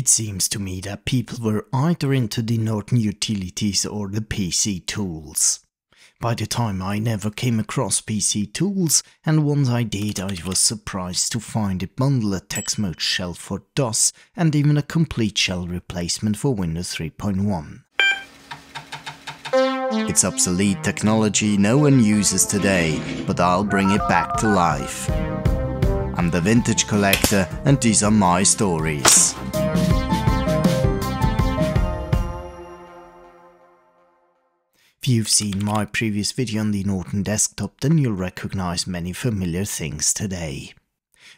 It seems to me that people were either into the Norton utilities or the PC tools. By the time I never came across PC tools, and once I did I was surprised to find a bundle a text mode shell for DOS and even a complete shell replacement for Windows 3.1. It's obsolete technology no one uses today, but I'll bring it back to life. I'm the Phintage Collector and these are my stories. If you've seen my previous video on the Norton desktop then you'll recognize many familiar things today.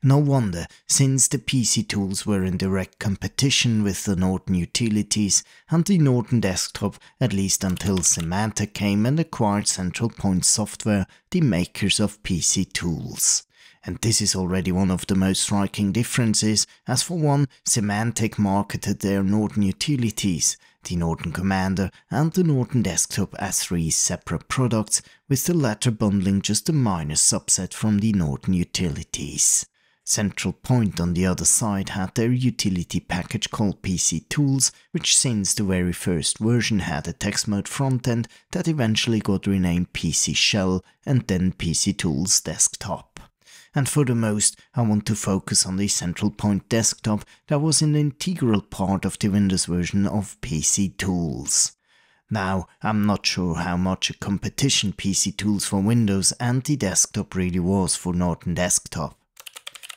No wonder, since the PC tools were in direct competition with the Norton utilities and the Norton desktop at least until Symantec came and acquired Central Point Software, the makers of PC tools. And this is already one of the most striking differences, as for one, Symantec marketed their Norton utilities, the Norton Commander and the Norton Desktop as three separate products, with the latter bundling just a minor subset from the Norton utilities. Central Point on the other side had their utility package called PC Tools, which since the very first version had a text mode frontend that eventually got renamed PC Shell and then PC Tools Desktop and for the most I want to focus on the Central Point desktop that was an integral part of the Windows version of PC Tools. Now, I'm not sure how much a competition PC Tools for Windows and the desktop really was for Norton Desktop.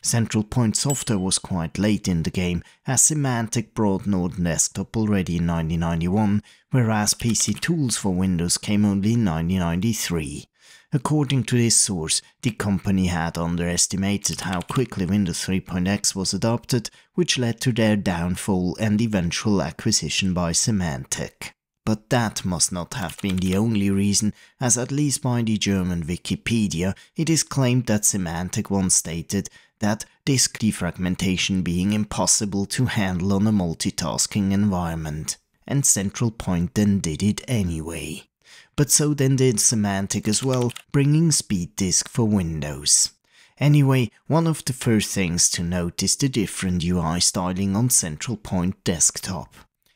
Central Point software was quite late in the game, as Symantec brought Norton Desktop already in 1991, whereas PC Tools for Windows came only in 1993. According to this source, the company had underestimated how quickly Windows 3.x was adopted, which led to their downfall and eventual acquisition by Symantec. But that must not have been the only reason, as at least by the German Wikipedia, it is claimed that Symantec once stated that disk defragmentation being impossible to handle on a multitasking environment. And Central Point then did it anyway but so then did Symantec as well, bringing Speed Disk for Windows. Anyway, one of the first things to note is the different UI styling on Central Point Desktop.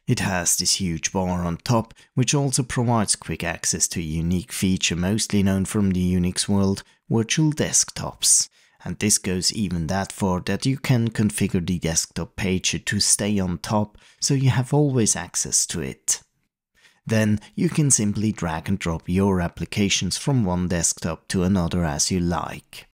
It has this huge bar on top, which also provides quick access to a unique feature mostly known from the Unix world, virtual desktops. And this goes even that far that you can configure the desktop page to stay on top, so you have always access to it. Then you can simply drag and drop your applications from one desktop to another as you like.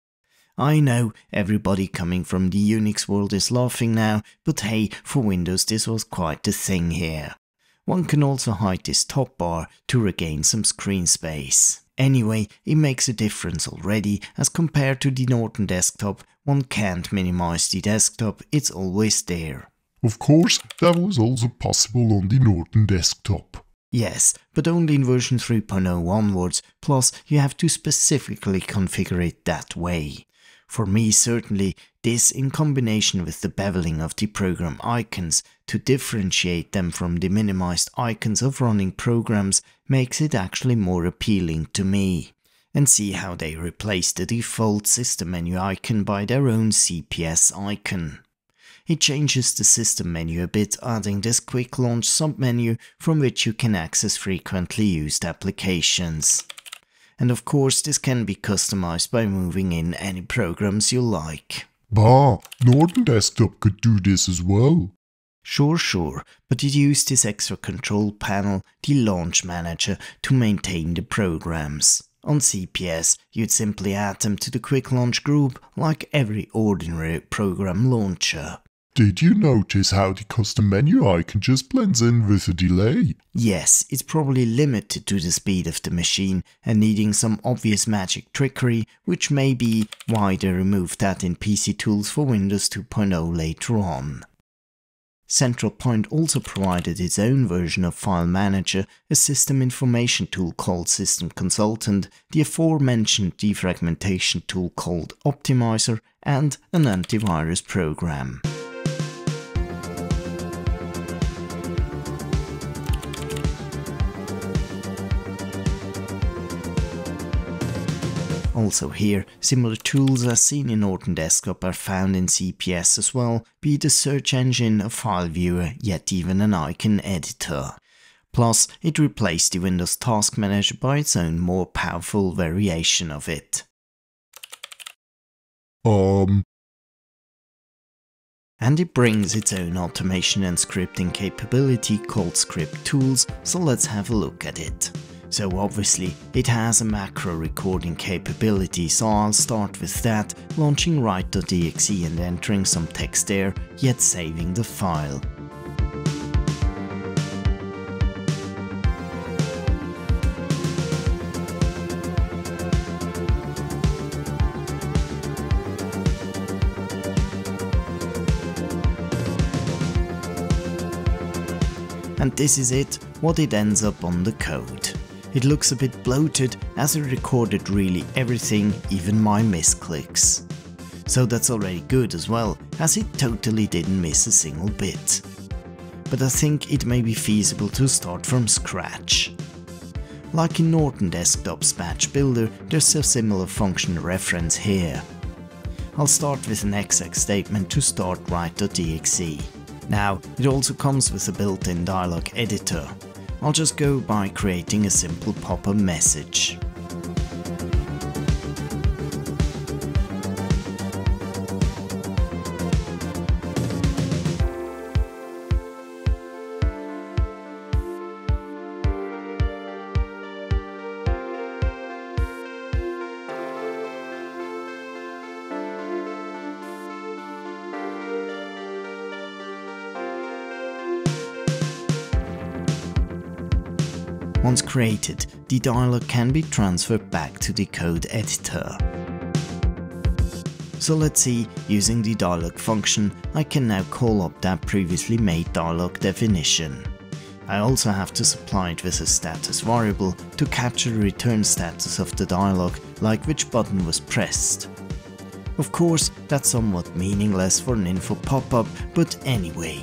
I know everybody coming from the Unix world is laughing now, but hey, for Windows this was quite the thing here. One can also hide this top bar to regain some screen space. Anyway, it makes a difference already, as compared to the Norton desktop, one can't minimize the desktop, it's always there. Of course, that was also possible on the Norton desktop. Yes, but only in version 3.0 onwards, plus you have to specifically configure it that way. For me certainly, this in combination with the beveling of the program icons to differentiate them from the minimized icons of running programs makes it actually more appealing to me. And see how they replace the default system menu icon by their own CPS icon. It changes the system menu a bit, adding this quick launch submenu from which you can access frequently used applications. And of course this can be customized by moving in any programs you like. Bah, Norton Desktop could do this as well. Sure, sure, but it used this extra control panel, the Launch Manager, to maintain the programs. On CPS, you'd simply add them to the Quick Launch group like every ordinary program launcher. Did you notice how the custom menu icon just blends in with a delay? Yes, it's probably limited to the speed of the machine and needing some obvious magic trickery, which may be why they removed that in PC tools for Windows 2.0 later on. Central Point also provided its own version of File Manager, a system information tool called System Consultant, the aforementioned defragmentation tool called Optimizer, and an antivirus program. Also here, similar tools as seen in Norton Desktop are found in CPS as well, be it a search engine, a file viewer, yet even an icon editor. Plus, it replaced the Windows Task Manager by its own more powerful variation of it. Um, and it brings its own automation and scripting capability called Script Tools, so let's have a look at it. So obviously it has a macro recording capability, so I'll start with that, launching write.exe and entering some text there, yet saving the file. And this is it, what it ends up on the code. It looks a bit bloated as it recorded really everything, even my misclicks. So that's already good as well, as it totally didn't miss a single bit. But I think it may be feasible to start from scratch. Like in Norton Desktop's Batch Builder, there's a similar function reference here. I'll start with an exec statement to start write.exe. Now, it also comes with a built-in dialog editor. I'll just go by creating a simple pop-up message. Once created, the dialog can be transferred back to the code editor. So let's see, using the dialog function, I can now call up that previously made dialog definition. I also have to supply it with a status variable to capture the return status of the dialog, like which button was pressed. Of course, that's somewhat meaningless for an info pop-up, but anyway.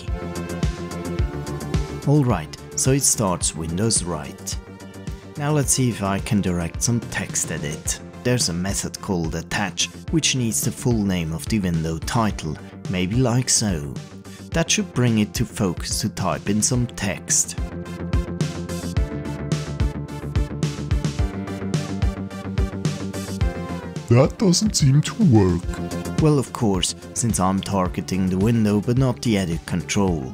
Alright, so it starts Windows Write. Now let's see if I can direct some text at it. There's a method called attach, which needs the full name of the window title, maybe like so. That should bring it to focus to type in some text. That doesn't seem to work. Well of course, since I'm targeting the window but not the edit control.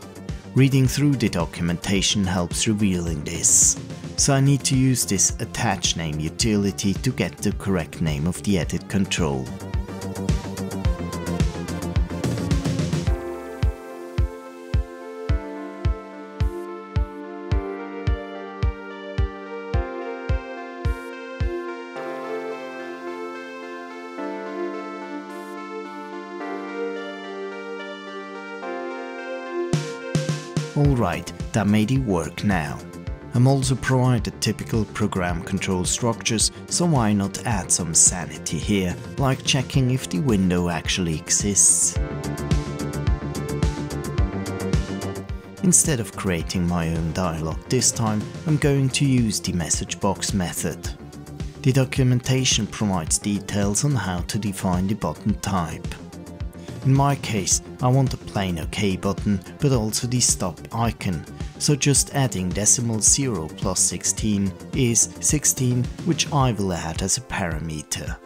Reading through the documentation helps revealing this. So I need to use this attach name utility to get the correct name of the edit control. Alright, that made it work now. I'm also provided typical program control structures, so why not add some sanity here, like checking if the window actually exists. Instead of creating my own dialog this time, I'm going to use the message box method. The documentation provides details on how to define the button type. In my case, I want a plain OK button, but also the stop icon, so just adding decimal 0 plus 16 is 16, which I will add as a parameter.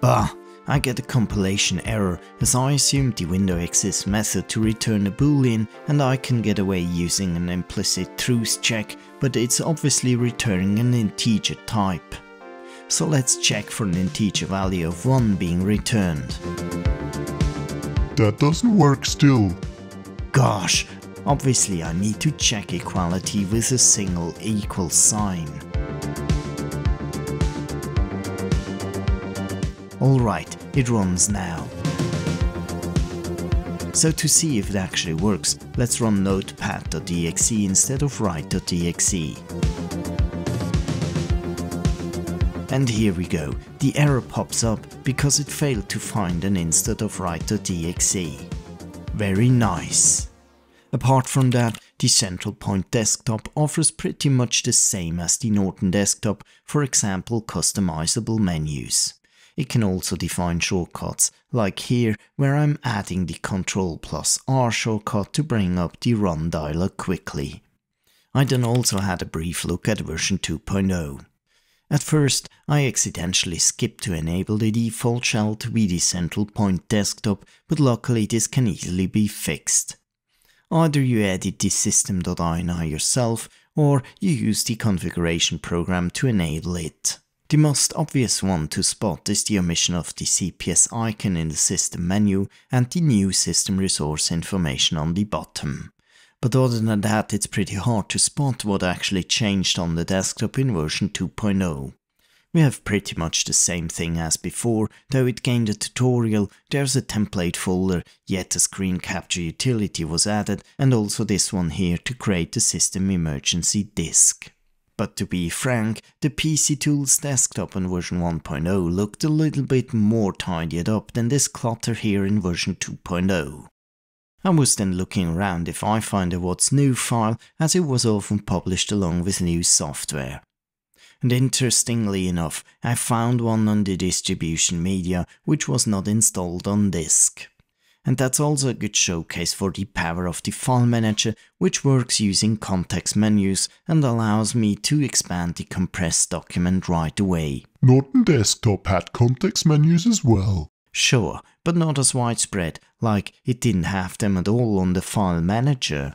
Bah, I get a compilation error as I assumed the window exists method to return a boolean and I can get away using an implicit truth check, but it's obviously returning an integer type. So let's check for an integer value of 1 being returned. That doesn't work still. Gosh, obviously I need to check equality with a single equal sign. Alright, it runs now. So to see if it actually works, let's run notepad.exe instead of write.exe. And here we go, the error pops up because it failed to find an instance of write.exe. Very nice. Apart from that, the Central Point Desktop offers pretty much the same as the Norton Desktop, for example customizable menus. It can also define shortcuts, like here where I'm adding the Ctrl plus R shortcut to bring up the run dialog quickly. I then also had a brief look at version 2.0. At first, I accidentally skipped to enable the default shell to be the central point desktop, but luckily this can easily be fixed. Either you edit the system.ini yourself, or you use the configuration program to enable it. The most obvious one to spot is the omission of the CPS icon in the system menu and the new system resource information on the bottom. But other than that, it's pretty hard to spot what actually changed on the desktop in version 2.0. We have pretty much the same thing as before, though it gained a tutorial, there's a template folder, yet a screen capture utility was added, and also this one here to create the system emergency disk. But to be frank, the PC Tools desktop in version 1.0 looked a little bit more tidied up than this clutter here in version 2.0. I was then looking around if I find a what's new file as it was often published along with new software. And interestingly enough, I found one on the distribution media which was not installed on disk. And that's also a good showcase for the power of the file manager which works using context menus and allows me to expand the compressed document right away. Norton Desktop had context menus as well. Sure, but not as widespread, like it didn't have them at all on the file manager.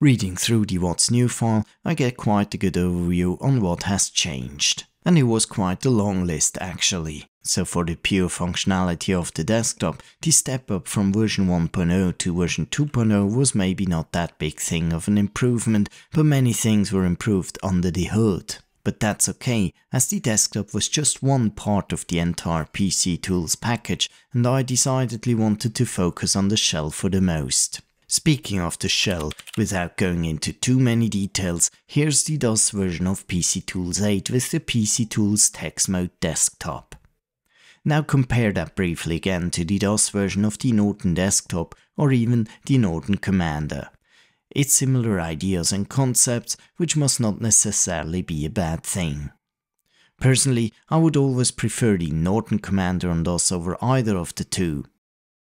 Reading through the What's New file, I get quite a good overview on what has changed. And it was quite a long list actually. So for the pure functionality of the desktop, the step up from version 1.0 to version 2.0 was maybe not that big thing of an improvement, but many things were improved under the hood. But that's okay, as the desktop was just one part of the entire PC Tools package and I decidedly wanted to focus on the shell for the most. Speaking of the shell, without going into too many details, here's the DOS version of PC Tools 8 with the PC Tools Text Mode desktop. Now compare that briefly again to the DOS version of the Norton desktop or even the Norton Commander. It's similar ideas and concepts, which must not necessarily be a bad thing. Personally, I would always prefer the Norton Commander on DOS over either of the two.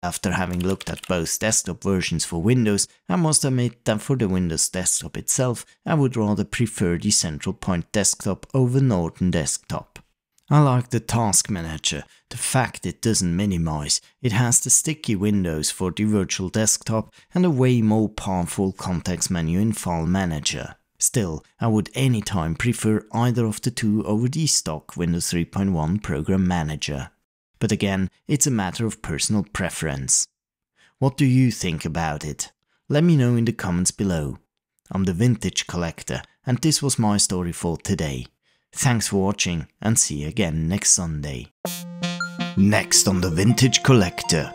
After having looked at both desktop versions for Windows, I must admit that for the Windows desktop itself, I would rather prefer the Central Point desktop over Norton desktop. I like the task manager, the fact it doesn't minimize, it has the sticky windows for the virtual desktop and a way more powerful context menu in file manager. Still, I would anytime prefer either of the two over the stock Windows 3.1 program manager. But again, it's a matter of personal preference. What do you think about it? Let me know in the comments below. I'm the Phintage Collector and this was my story for today. Thanks for watching and see you again next Sunday. Next on the Phintage Collector.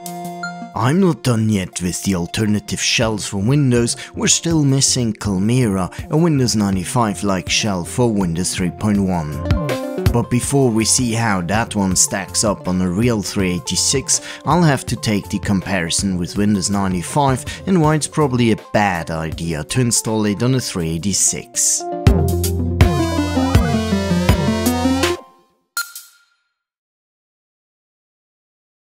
I'm not done yet with the alternative shells for Windows, we're still missing Calmira, a Windows 95-like shell for Windows 3.1. But before we see how that one stacks up on a real 386, I'll have to take the comparison with Windows 95 and why it's probably a bad idea to install it on a 386.